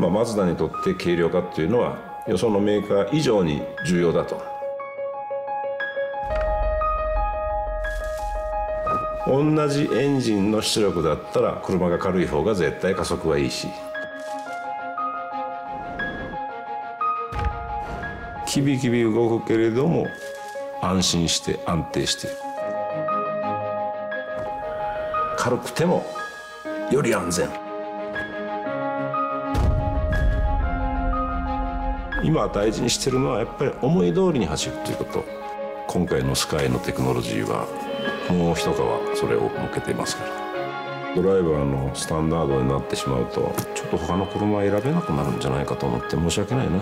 まあ、マツダにとって軽量化っていうのはよそのメーカー以上に重要だと。同じエンジンの出力だったら車が軽い方が絶対加速はいいし。キビキビ動くけれども安心して安定している。軽くてもより安全。今大事にしてるのはやっぱり思い通りに走るということ。今回のスカイのテクノロジーはもう一皮それを向けていますから。ドライバーのスタンダードになってしまうとちょっと他の車は選べなくなるんじゃないかと思って申し訳ないな。